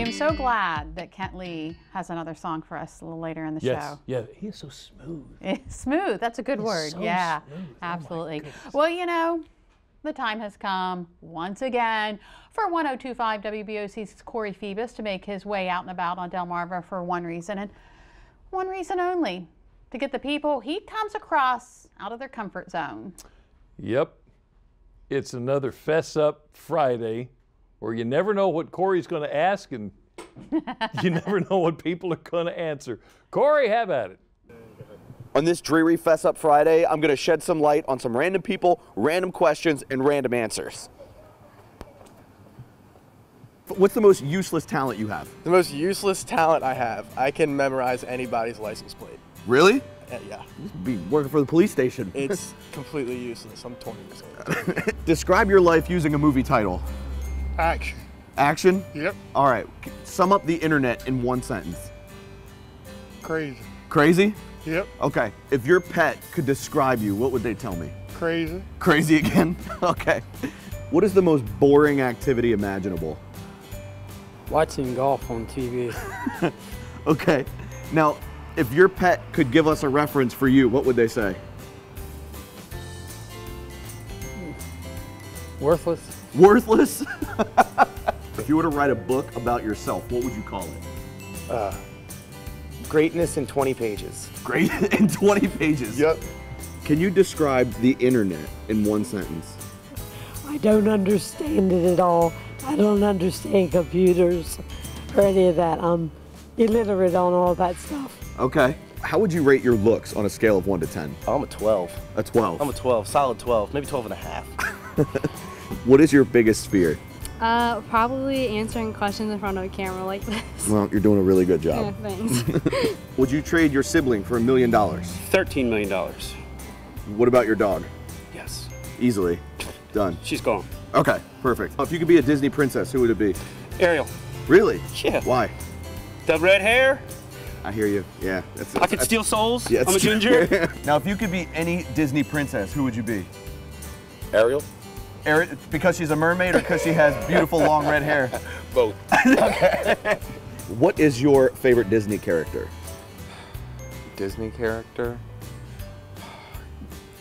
am um, so glad that Kent Lee has another song for us a little later in the Yes. show. Yeah. He is so smooth. Smooth, that's a good word. so yeah, smooth. Oh absolutely. goodness. well, you know, the time has come once again for 1025 WBOC's Corey Phoebus to make his way out and about on Delmarva for one reason and one reason only to get the people he comes across out of their comfort zone. Yep. It's another Fess Up Friday where you never know what Corey's going to ask and you never know what people are going to answer. Corey, have at it. On this dreary Fess Up Friday, I'm going to shed some light on some random people, random questions, and random answers. What's the most useless talent you have? The most useless talent I have, I can memorize anybody's license plate. Really? Uh, yeah, Be working for the police station. it's completely useless. I'm 20 years old. Describe your life using a movie title. Action. Action? Yep. All right. Sum up the internet in one sentence. Crazy. Crazy? Yep. Okay. If your pet could describe you, what would they tell me? Crazy. Crazy again? okay. What is the most boring activity imaginable? Watching golf on TV. Okay. Now, if your pet could give us a reference for you, what would they say? Worthless. Worthless? if you were to write a book about yourself, what would you call it? Uh, greatness in 20 pages. Great in 20 pages. Yep. Can you describe the internet in one sentence? I don't understand it at all. I don't understand computers or any of that. I'm illiterate on all that stuff. Okay. How would you rate your looks on a scale of 1 to 10? I'm a 12. A 12. I'm a 12, solid 12, maybe 12 and a half. what is your biggest fear? Uh, probably answering questions in front of a camera like this. Well, you're doing a really good Yeah, job. thanks. Would you trade your sibling for a million dollars? $13 million. What about your dog? Yes. Easily. Done. She's gone. Okay, perfect. If you could be a Disney princess, who would it be? Ariel. Really? Yeah. Why? The red hair. I hear you. Yeah. That's, I could steal souls. Yeah, I'm a ginger. now, if you could be any Disney princess, who would you be? Ariel? Eri- because she's a mermaid or because she has beautiful long red hair? Both. okay. What is your favorite Disney character? Disney character?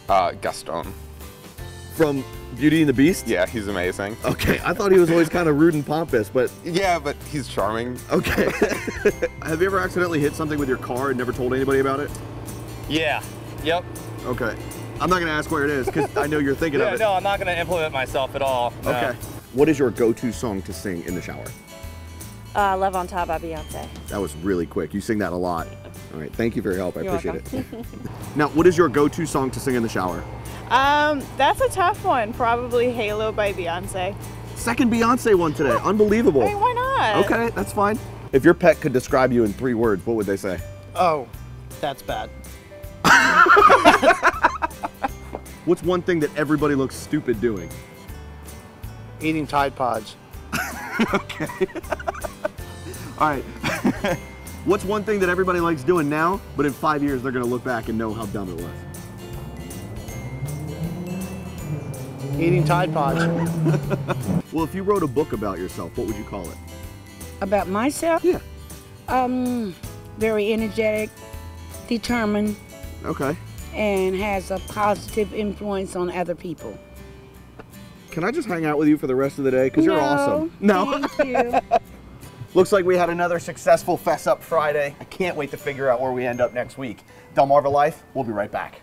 Uh, Gaston. From Beauty and the Beast? Yeah, he's amazing. Okay, I thought he was always kind of rude and pompous, but Yeah, but he's charming. okay. Have you ever accidentally hit something with your car and never told anybody about it? yeah. Yep. Okay. I'm not going to ask where it is because I know you're thinking Yeah, of it. no, I'm not going to implement myself at all. No. Okay. What is your go-to song to sing in the shower? Uh, Love on Top by Beyonce. That was really quick. You sing that a lot. All right. Thank you for your help. I You're appreciate it. now, what is your go-to song to sing in the shower? Um, that's a tough one. Probably Halo by Beyonce. Second Beyonce one today. Unbelievable. Hey, why not? Okay, that's fine. If your pet could describe you in three words, what would they say? Oh, that's bad. What's one thing that everybody looks stupid doing? Eating Tide Pods. Okay. All right. What's one thing that everybody likes doing now, but in five years they're going to look back and know how dumb it was? Eating Tide Pods. Well, if you wrote a book about yourself, what would you call it? About myself? Yeah. Um, very energetic, determined, Okay. And has a positive influence on other people. Can I just hang out with you for the rest of the day? Because you're awesome. No. Thank you. Looks like we had another successful Fess Up Friday. I can't wait to figure out where we end up next week. Delmarva Life, we'll be right back.